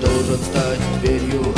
должен стать дверью,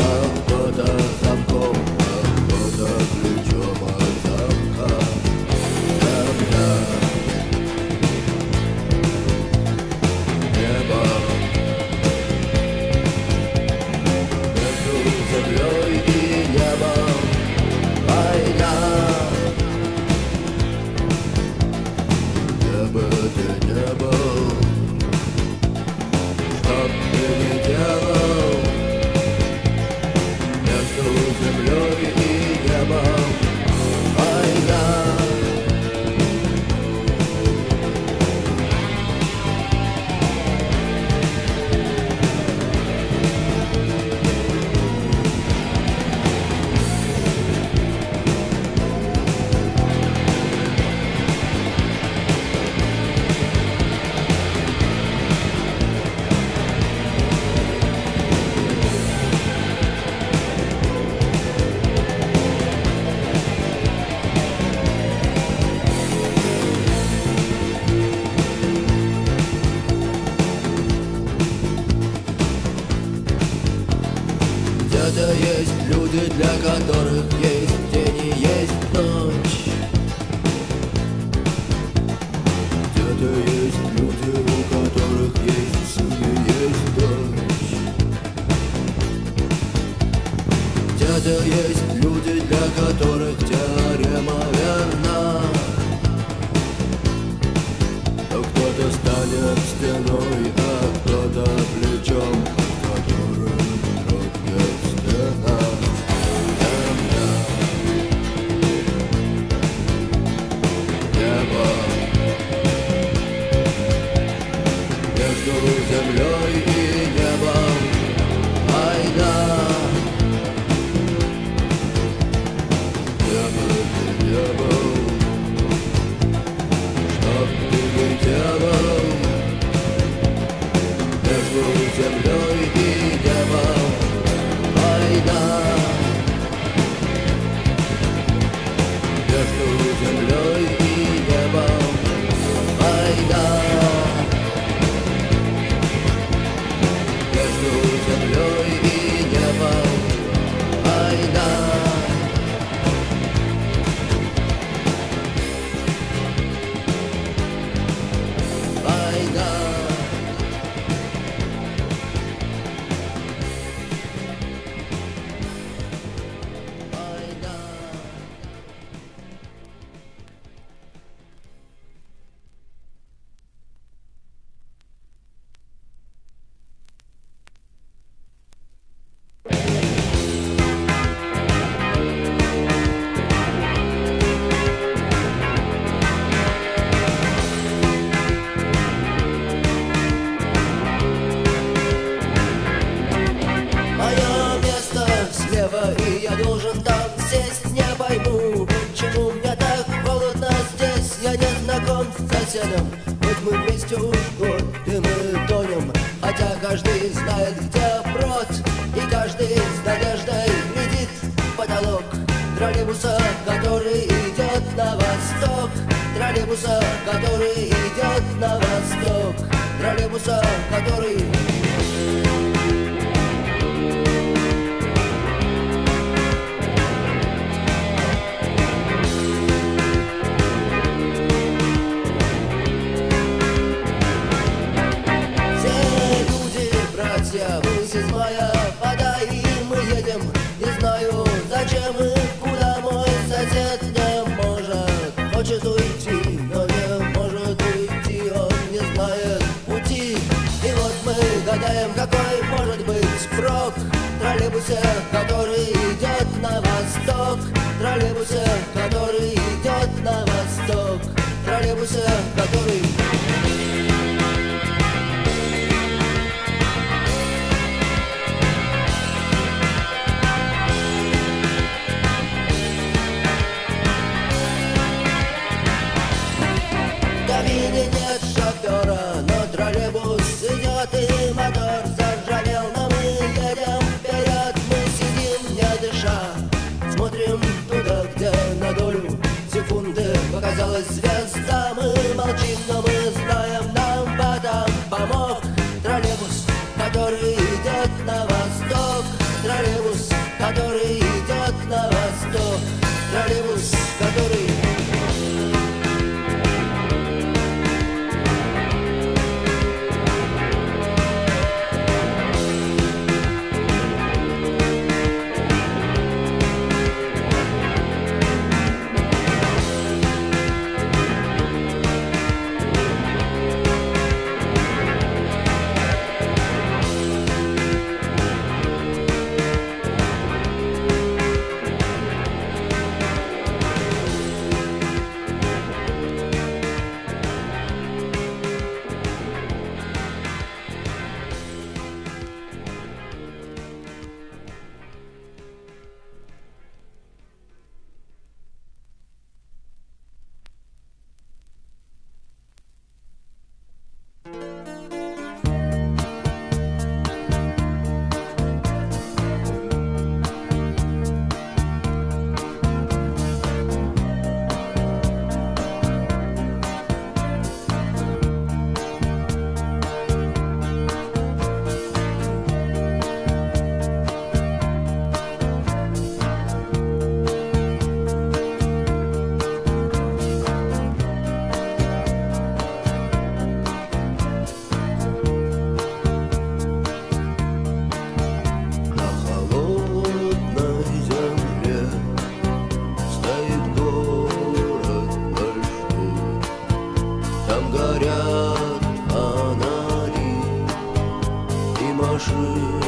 троллейбусе, который идет на восток, троллейбусе, который идет на восток, троллейбусе, который наших.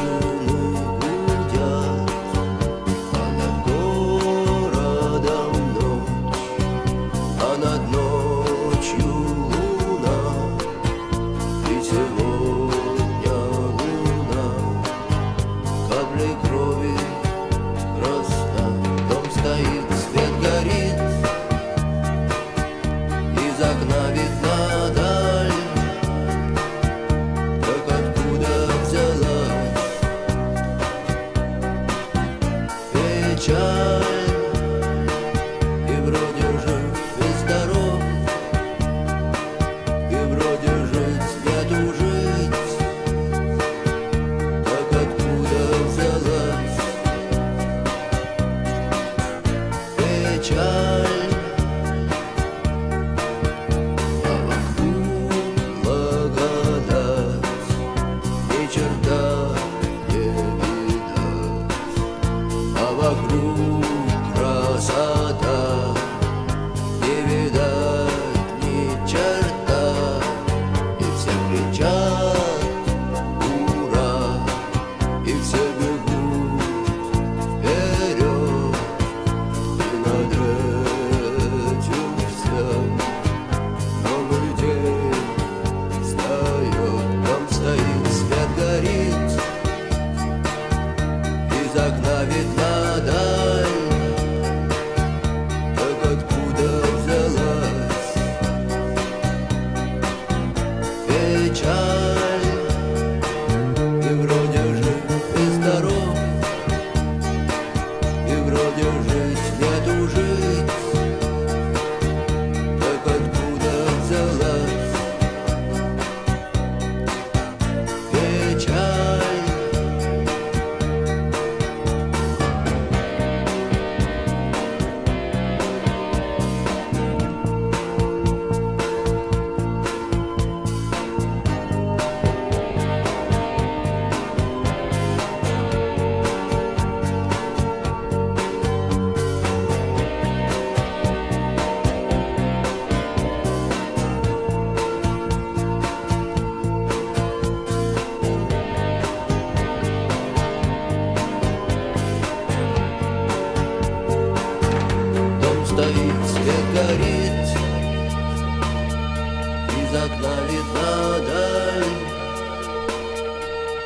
Окна видна даль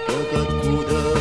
Так откуда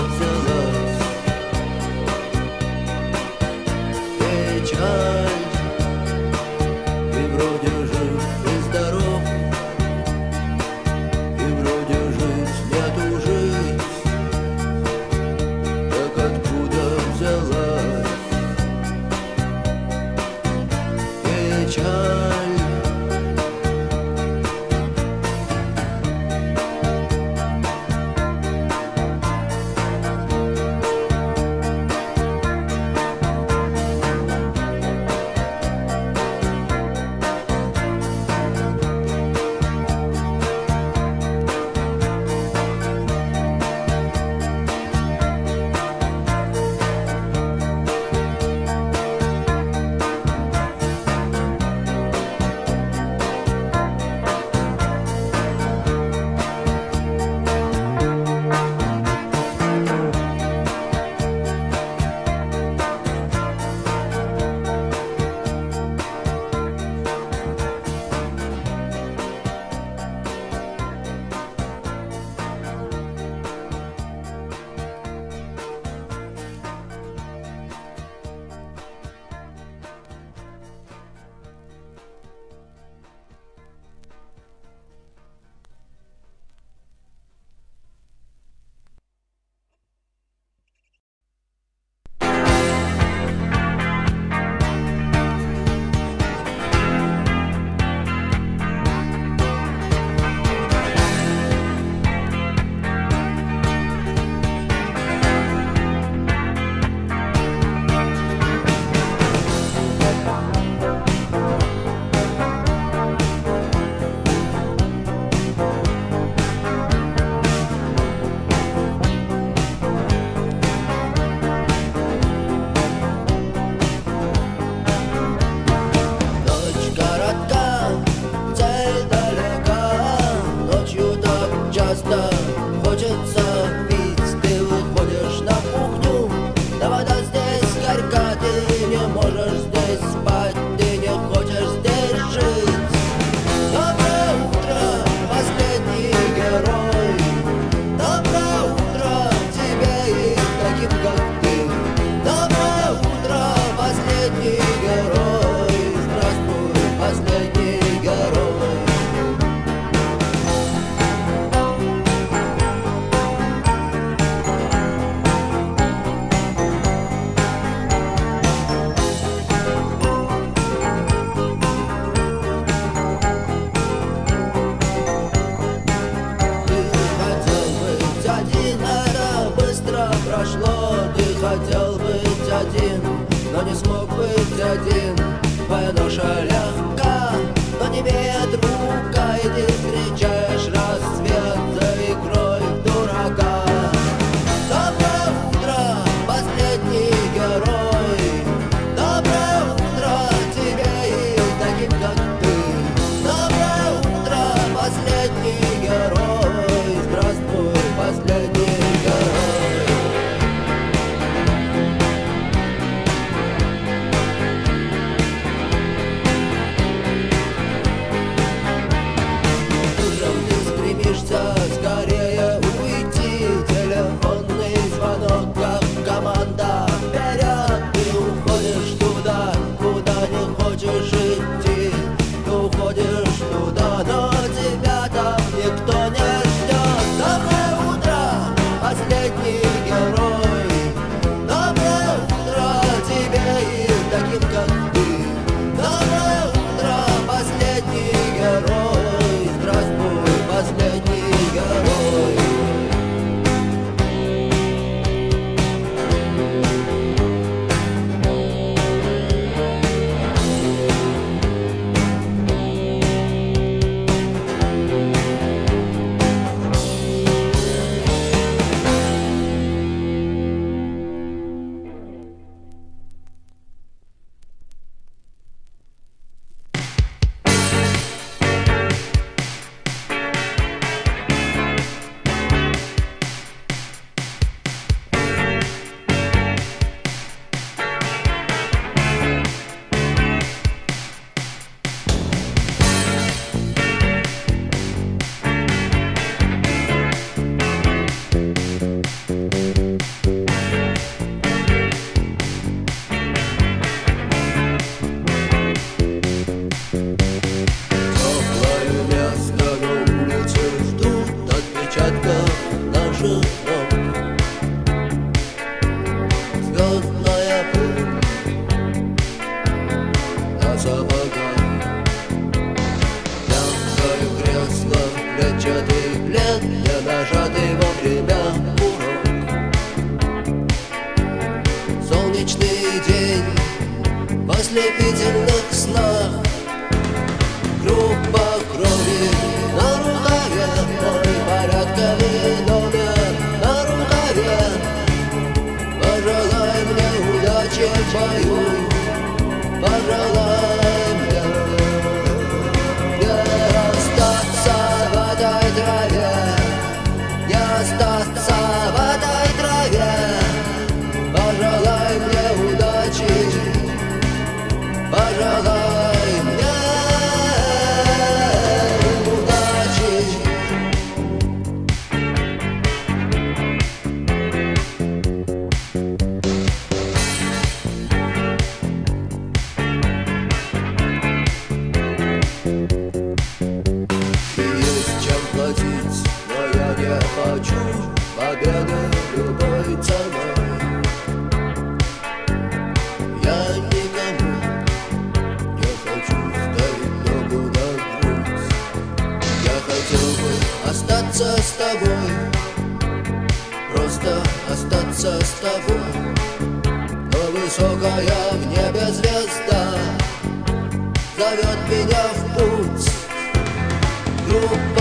Зовет меня в путь Группа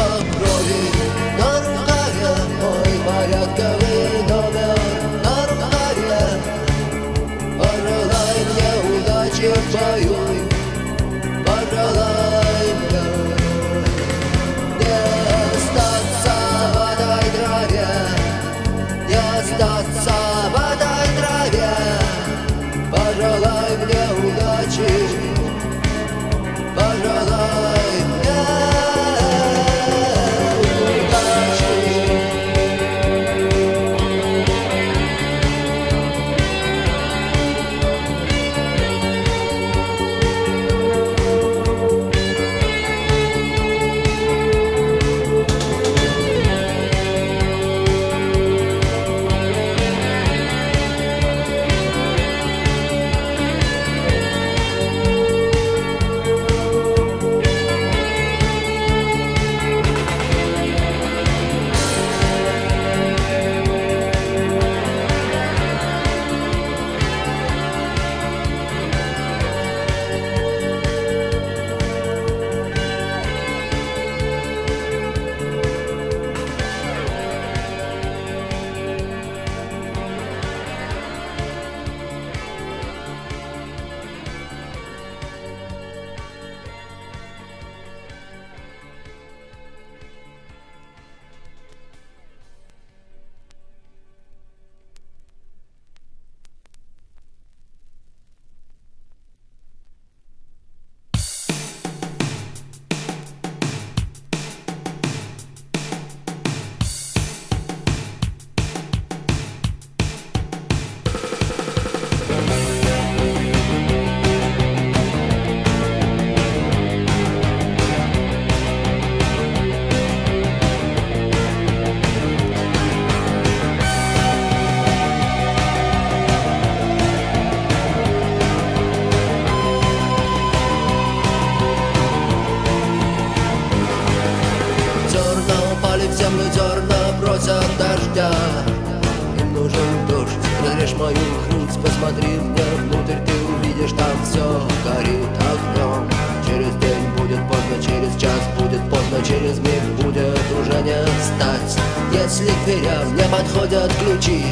мне внутрь, ты увидишь там все горит огнем Через день будет поздно, через час будет поздно, через миг будет уже не встать. Если к дверям не подходят ключи,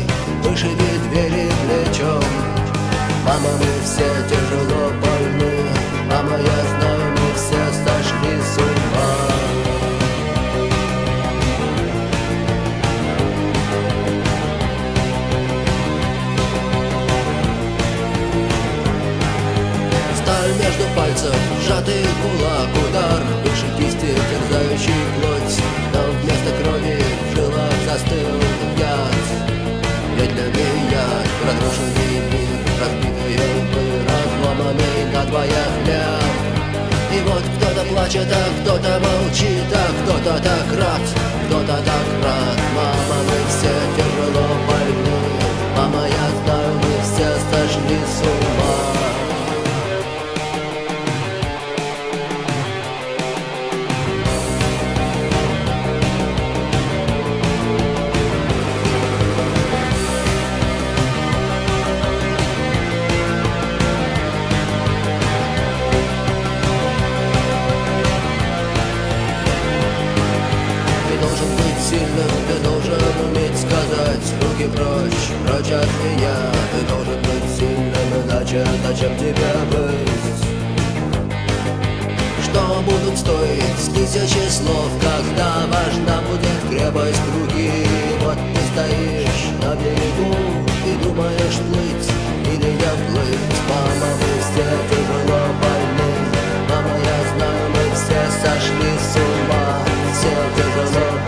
вышиби двери плечом. Мама, мы все тяжело больны, мама, я знаю, пальцев Сжатый кулак, удар. Выше кисти, терзающий плоть Но вместо крови в жилах застыл яд. Медленный яд, разрушенный мир Разбитый бы, разломанный надвое хлеб И вот кто-то плачет, а кто-то молчит А кто-то так рад, кто-то так рад. Мама, мы все тяжело больны руки прочь, прочь от меня Ты должен быть сильным, иначе зачем тебе быть? Что будут стоить тысячи слов, когда важна будет крепость руки? Вот ты стоишь на берегу и думаешь плыть или не плыть Мама, мы все тяжело больны Мама, я знаю, мы все сошли с ума Все тяжело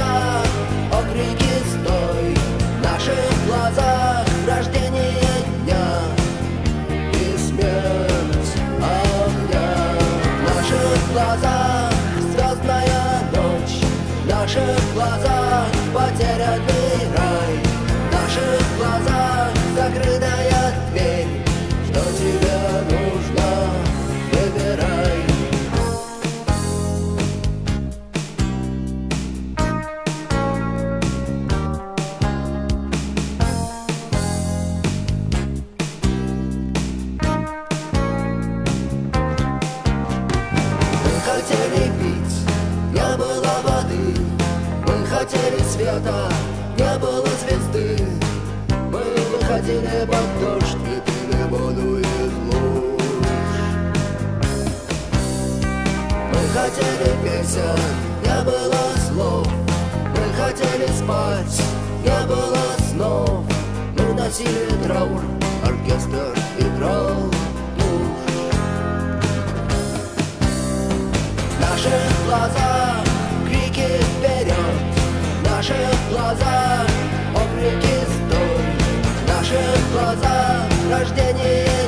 глазах стой, наших глазах рождение дня. И наших глазах звездная ночь, наших глазах потерянный рай, в наших глазах закрытая было снов. Мы носили траур, оркестр играл душ Наши глаза, крики вперед. Наши глаза, окрики стой Наши глаза, рождение